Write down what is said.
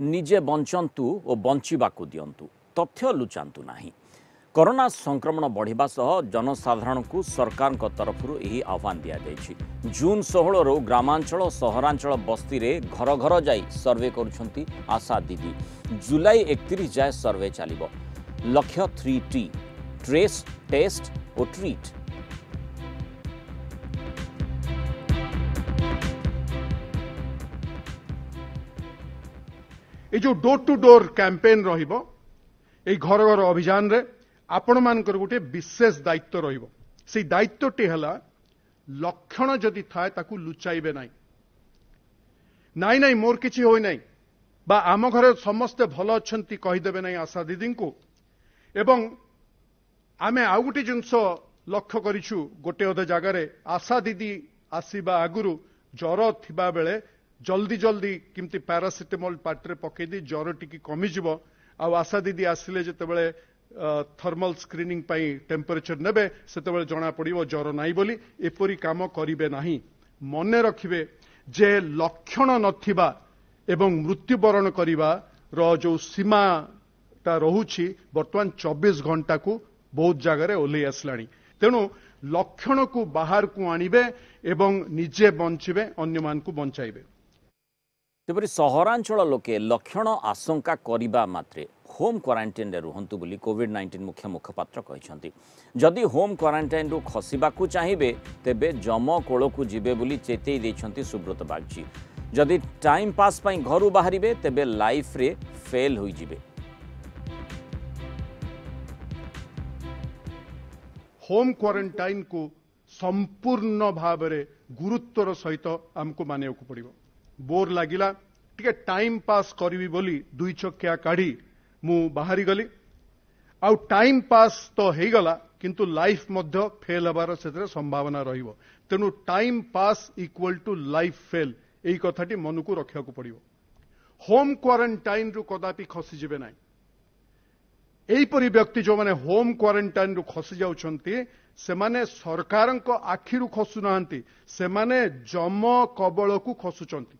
ନିଜେ ବଞ୍ଚନ୍ତୁ ଓ ବଞ୍ଚିବାକୁ ଦିଅନ୍ତୁ। ତଥ୍ୟ ଲୁଚାନ୍ତୁ ନାହିଁ। କରୋନା ସଂକ୍ରମଣ ବଢ଼ିବା ସହ ଜନସାଧାରଣଙ୍କୁ ସରକାରଙ୍କ ତରଫରୁ ଏହି ଆହ୍ୱାନ ଦିଆଯାଇଛି। ଜୁନ୍ ଷୋହଳରୁ ଗ୍ରାମାଞ୍ଚଳ ସହରାଞ୍ଚଳ ବସ୍ତିରେ ଘର ଘର ଯାଇ ସର୍ଭେ କରୁଛନ୍ତି ଆଶା ଦିଦି। ଜୁଲାଇ ଏକତିରିଶ ଯାଏ ସର୍ଭେ ଚାଲିବ। ଲକ୍ଷ୍ୟ ଥ୍ରୀ ଟି ଟ୍ରେସ୍ ଟେଷ୍ଟ ଓ ଟ୍ରିଟ୍ এই ଯୋଉ ଡୋର ଟୁ ଡୋର କ୍ୟାମ୍ପେନ୍ ରହିବ ଏଇ ଘର ଘର ଅଭିଯାନରେ ଆପଣମାନଙ୍କର ଗୋଟେ ବିଶେଷ ଦାୟିତ୍ୱ ରହିବ ସେଇ ଦାୟିତ୍ୱଟି ହେଲା ଲକ୍ଷଣ ଯଦି ଥାଏ ତାକୁ ଲୁଚାଇବେ ନାହିଁ। ନାଇଁ ନାଇଁ ମୋର କିଛି ହୋଇନାହିଁ ବା ଆମ ଘରେ ସମସ୍ତେ ଭଲ ଅଛନ୍ତି କହିଦେବେ ନାହିଁ ଆଶା ଦିଦିଙ୍କୁ। ଏବଂ ଆମେ ଆଉ ଗୋଟେ ଜିନିଷ ଲକ୍ଷ୍ୟ କରିଛୁ ଗୋଟେ ଅଧେ ଜାଗାରେ ଆଶା ଦିଦି ଆସିବା ଆଗରୁ ଜ୍ୱର ଥିବା ବେଳେ ଜଲ୍ଦି ଜଲ୍ଦି କେମିତି ପାରାସିଟାମଲ ପାଟିରେ ପକେଇ ଜ୍ୱର ଟିକେ କମିଯିବ ଆଉ ଆଶା ଦିଦି ଆସିଲେ ଯେତେବେଳେ ଥର୍ମାଲ ସ୍କ୍ରିନିଂ ପାଇଁ ଟେମ୍ପରେଚର ନେବେ ସେତେବେଳେ ଜଣାପଡ଼ିବ ଜ୍ୱର ନାହିଁ ବୋଲି। ଏପରି କାମ କରିବେ ନାହିଁ। ମନେ ରଖିବେ ଯେ ଲକ୍ଷଣ ନଥିବା ଏବଂ ମୃତ୍ୟୁବରଣ କରିବାର ଯୋଉ ସୀମାଟା ରହୁଛି ବର୍ତ୍ତମାନ ଚବିଶ ଘଣ୍ଟାକୁ ବହୁତ ଜାଗାରେ ଓହ୍ଲେଇ ଆସିଲାଣି। ତେଣୁ ଲକ୍ଷଣକୁ ବାହାରକୁ ଆଣିବେ ଏବଂ ନିଜେ ବଞ୍ଚିବେ ଅନ୍ୟମାନଙ୍କୁ ବଞ୍ଚାଇବେ। তেপরি সহরাঞ্চল লোকে লক্ষণ আশঙ্কা করা মাত্রে হোম কোয়ারেন্টাইনে রুহতু বলে কোভিড নাইন্টিন মুখ্য মুখপাত্র কিন্তু যদি হোম কোয়ারেন্টাইন্রু খসবা চাহিবে তেবে জম কোলকু যাবে বলে চেতাই দিয়েছেন সুব্রত বাগচি যদি টাইম পাস পাই ঘর বাহারে তেবে লাইফরে ফেল হয়ে যাবে হোম কোয়ারেন্টাইন কু সম্পূর্ণ ভাবে গুরুত্বর সহিত আমি মানিବାକୁ পড়ব ବୋର୍ ଲାଗିଲା ଟିକେ ଟାଇମ୍ ପାସ୍ କରିବି ବୋଲି ଦୁଇ ଚକିଆ କାଢ଼ି ମୁଁ ବାହାରିଗଲି। ଆଉ ଟାଇମ୍ ପାସ୍ ତ ହେଇଗଲା କିନ୍ତୁ ଲାଇଫ୍ ମଧ୍ୟ ଫେଲ୍ ହେବାର ସେଥିରେ ସମ୍ଭାବନା ରହିବ। ତେଣୁ time pass equal to life fail ଏଇ କଥାଟି ମନକୁ ରଖିବାକୁ ପଡ଼ିବ। ହୋମ୍ କ୍ୱାରେଣ୍ଟାଇନ୍ରୁ କଦାପି ଖସିଯିବେ ନାହିଁ। ଏହିପରି ବ୍ୟକ୍ତି ଯେଉଁମାନେ ହୋମ୍ କ୍ୱାରେଣ୍ଟାଇନ୍ରୁ ଖସି ଯାଉଛନ୍ତି ସେମାନେ ସରକାରଙ୍କ ଆଖିରୁ ଖସୁନାହାନ୍ତି ସେମାନେ ଜମ କବଳକୁ ଖସୁଛନ୍ତି।